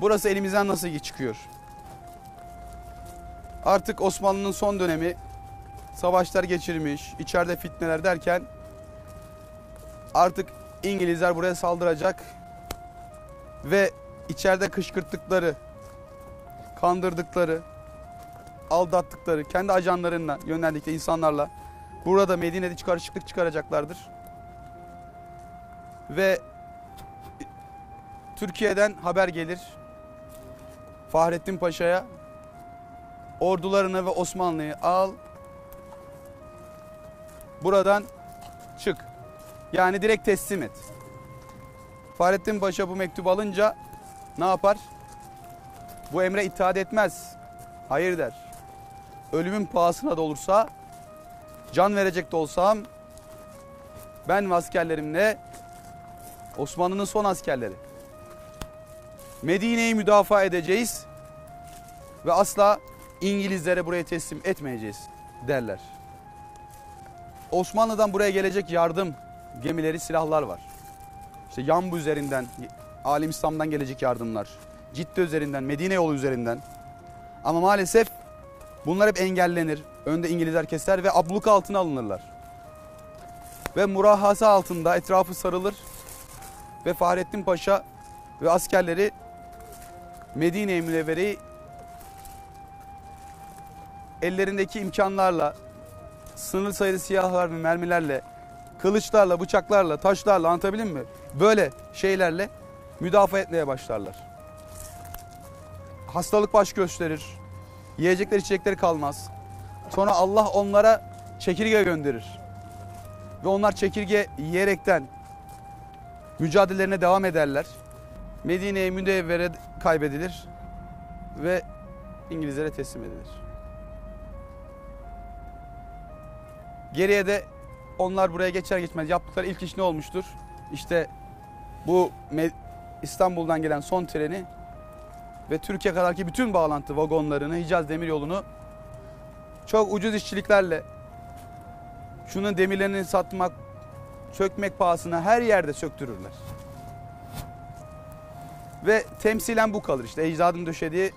Burası elimizden nasıl çıkıyor? Artık Osmanlı'nın son dönemi savaşlar geçirmiş, içeride fitneler derken artık İngilizler buraya saldıracak ve içeride kışkırttıkları, kandırdıkları, aldattıkları, kendi ajanlarına yönlendikleri insanlarla burada Medine'de karışıklık çıkaracaklardır. Ve Türkiye'den haber gelir. Fahrettin Paşa'ya ordularını ve Osmanlı'yı al. Buradan çık. Yani direkt teslim et. Fahrettin Paşa bu mektubu alınca ne yapar? Bu emre itaat etmez. Hayır der. Ölümün pahasına da olursa, can verecek de olsam ben ve askerlerimle Osmanlı'nın son askerleri Medine'yi müdafaa edeceğiz ve asla İngilizlere buraya teslim etmeyeceğiz derler. Osmanlı'dan buraya gelecek yardım gemileri, silahlar var. İşte Yambu üzerinden, Alim İslam'dan gelecek yardımlar. Cidde üzerinden, Medine yolu üzerinden. Ama maalesef bunlar hep engellenir. Önde İngilizler keser ve abluka altına alınırlar. Ve murahhası altında etrafı sarılır. Ve Fahrettin Paşa ve askerleri Medine-i Münevvere'yi ellerindeki imkanlarla, sınır sayılı silahlar ve mermilerle, kılıçlarla, bıçaklarla, taşlarla anlatabildim mi? Böyle şeylerle müdafaa etmeye başlarlar. Hastalık baş gösterir. Yiyecekler içecekleri kalmaz. Sonra Allah onlara çekirge gönderir. Ve onlar çekirge yiyerekten mücadelelerine devam ederler. Medine'ye münevvere kaybedilir ve İngilizlere teslim edilir. Geriye de onlar buraya geçer geçmez yaptıkları ilk iş ne olmuştur? İşte bu İstanbul'dan gelen son treni ve Türkiye kadarki bütün bağlantı vagonlarını, Hicaz Demiryolu'nu çok ucuz işçiliklerle şunun demirlerini satmak, sökmek pahasına her yerde söktürürler. Ve temsilen bu kalır işte ecdadın döşediği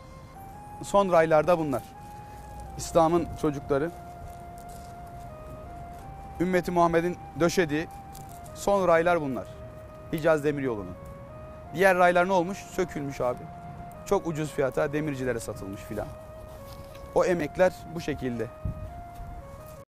son raylarda bunlar. İslam'ın çocukları. Ümmeti Muhammed'in döşediği son raylar bunlar. Hicaz Demiryolu'nun. Diğer raylar ne olmuş? Sökülmüş abi. Çok ucuz fiyata demircilere satılmış filan. O emekler bu şekilde